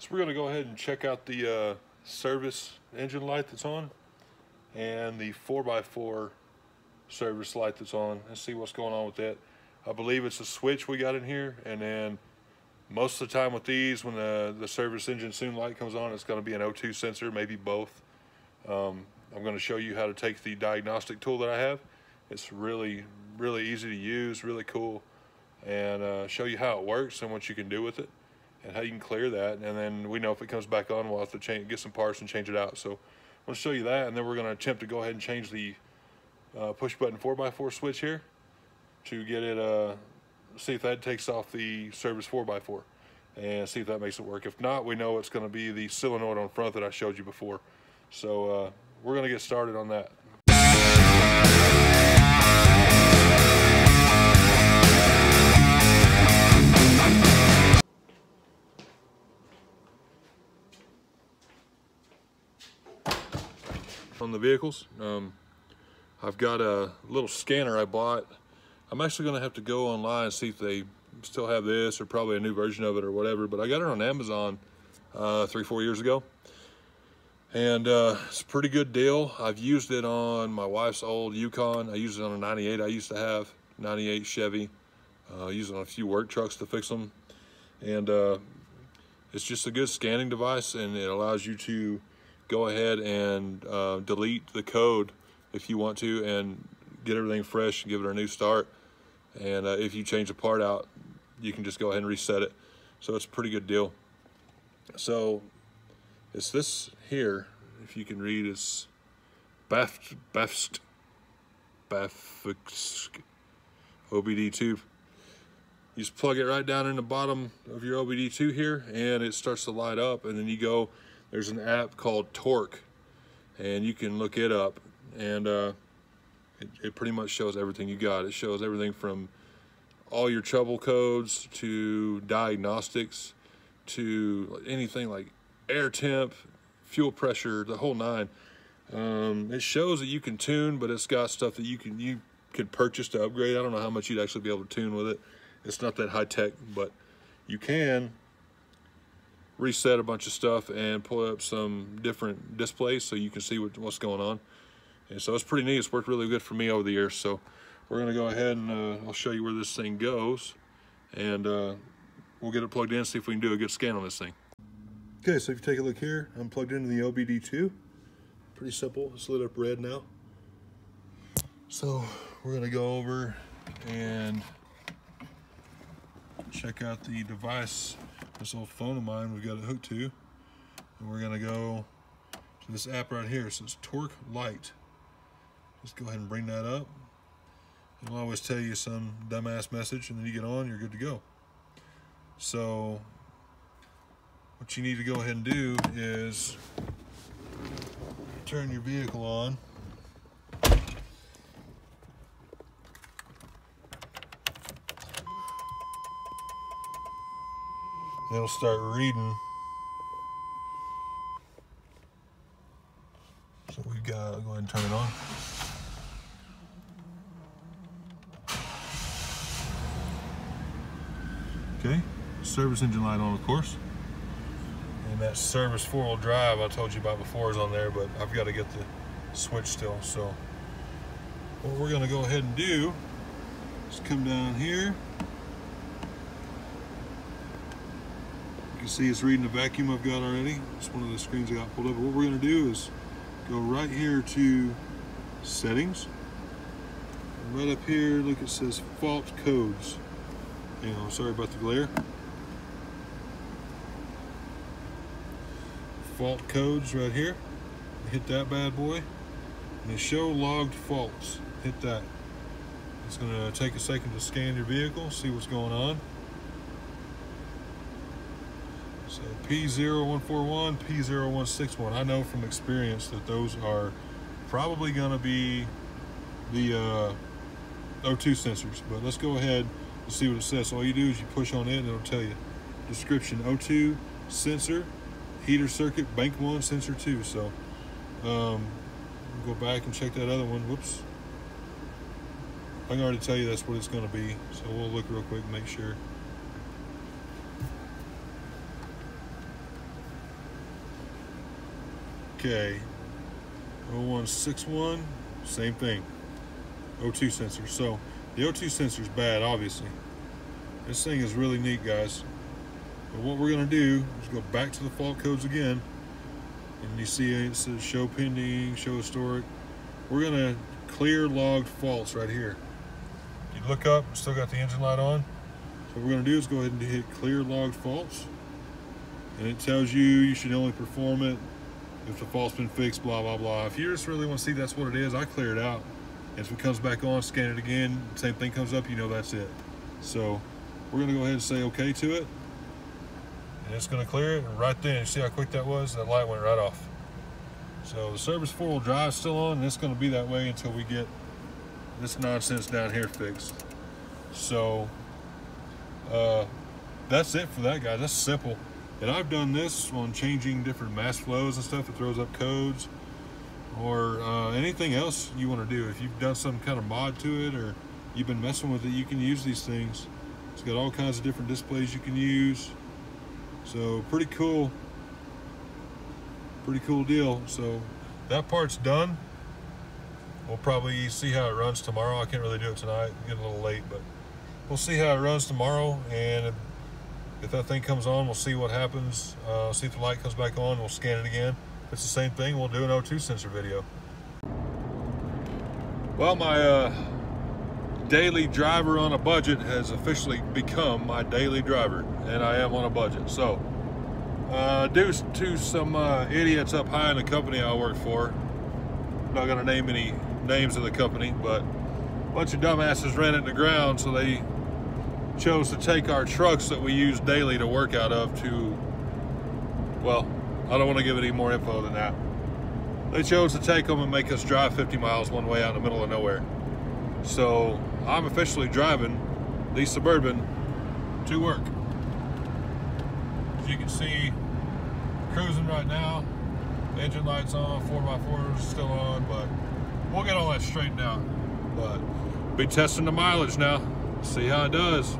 So we're gonna go ahead and check out the uh, service engine light that's on and the 4x4 service light that's on and see what's going on with that. I believe it's a switch we got in here and then most of the time with these when the, the service engine soon light comes on it's going to be an O2 sensor, maybe both. Um, I'm going to show you how to take the diagnostic tool that I have. It's really, really easy to use, really cool and uh, show you how it works and what you can do with it and how you can clear that. And then we know if it comes back on, we'll have to change, get some parts and change it out. So I'm gonna show you that and then we're gonna attempt to go ahead and change the uh, push button 4x4 switch here to get it, uh, see if that takes off the service 4x4 and see if that makes it work. If not, we know it's gonna be the solenoid on front that I showed you before. So uh, we're gonna get started on that. On the vehicles. Um, I've got a little scanner I bought. I'm actually going to have to go online and see if they still have this or probably a new version of it or whatever. But I got it on Amazon uh, three, four years ago. And uh, it's a pretty good deal. I've used it on my wife's old Yukon. I used it on a 98 I used to have, 98 Chevy. Uh, I used it on a few work trucks to fix them. And uh, it's just a good scanning device and it allows you to go ahead and uh, delete the code if you want to and get everything fresh and give it a new start. And uh, if you change a part out, you can just go ahead and reset it. So it's a pretty good deal. So it's this here, if you can read, it's BAFX, BAFX, BAFX OBD2. You just plug it right down in the bottom of your OBD2 here and it starts to light up and then you go there's an app called Torque, and you can look it up, and uh, it, it, pretty much shows everything you got. It shows everything from all your trouble codes to diagnostics to anything like air temp, fuel pressure, the whole nine. Um, it shows that you can tune, but it's got stuff that you can you could purchase to upgrade. I don't know how much you'd actually be able to tune with it. It's not that high tech, but you can reset a bunch of stuff and pull up some different displays so you can see what, what's going on. And so it's pretty neat. It's worked really good for me over the years. So we're gonna go ahead and uh, I'll show you where this thing goes and uh, we'll get it plugged in, see if we can do a good scan on this thing. Okay, so if you take a look here, I'm plugged into the OBD2. Pretty simple, it's lit up red now. So we're gonna go over and check out the device this old phone of mine we've got it hooked to. And we're gonna go to this app right here. So it's Torque Lite. Just go ahead and bring that up. It'll always tell you some dumbass message and then you get on, you're good to go. So what you need to go ahead and do is turn your vehicle on. It'll start reading. So we've got, I'll go ahead and turn it on. Okay, service engine light on, of course. And that service four-wheel drive I told you about before is on there, but I've got to get the switch still. So what we're gonna go ahead and do is come down here can see it's reading the vacuum I've got already. It's one of the screens I got pulled up. What we're gonna do is go right here to settings. Right up here, look, it says fault codes. You know, sorry about the glare. Fault codes right here. Hit that bad boy. And show logged faults. Hit that. It's gonna take a second to scan your vehicle, see what's going on. So P0141, P0161. I know from experience that those are probably going to be the uh, O2 sensors. But let's go ahead and see what it says. So all you do is you push on it and it'll tell you. Description O2 sensor, heater circuit, bank one, sensor two. So um, go back and check that other one. Whoops. I can already tell you that's what it's going to be. So we'll look real quick and make sure. Okay. 0161, same thing. O2 sensor. So the O2 sensor is bad, obviously. This thing is really neat, guys. But what we're going to do is go back to the fault codes again. And you see it says show pending, show historic. We're going to clear logged faults right here. You look up, still got the engine light on. So what we're going to do is go ahead and hit clear logged faults. And it tells you you should only perform it if the fault's been fixed, blah, blah, blah. If you just really want to see that's what it is, I clear it out. If it comes back on, scan it again, same thing comes up, you know that's it. So we're gonna go ahead and say okay to it. And it's gonna clear it, and right then, you see how quick that was? That light went right off. So the service four-wheel drive is still on, and it's gonna be that way until we get this nonsense down here fixed. So uh, that's it for that, guys. That's simple. And I've done this on changing different mass flows and stuff. It throws up codes or uh, anything else you want to do. If you've done some kind of mod to it or you've been messing with it, you can use these things. It's got all kinds of different displays you can use. So pretty cool. Pretty cool deal. So that part's done. We'll probably see how it runs tomorrow. I can't really do it tonight. Getting a little late, but we'll see how it runs tomorrow. And if that thing comes on, we'll see what happens. Uh, see if the light comes back on. We'll scan it again. If it's the same thing, we'll do an O2 sensor video. Well, my uh, daily driver on a budget has officially become my daily driver, and I am on a budget. So, uh, due to some uh, idiots up high in the company I work for, I'm not going to name any names of the company, but a bunch of dumbasses ran it to ground, so they chose to take our trucks that we use daily to work out of to, well, I don't want to give any more info than that. They chose to take them and make us drive 50 miles one way out in the middle of nowhere. So I'm officially driving the Suburban to work. As you can see, cruising right now. Engine lights on, 4x4 is still on, but we'll get all that straightened out. But be testing the mileage now, see how it does.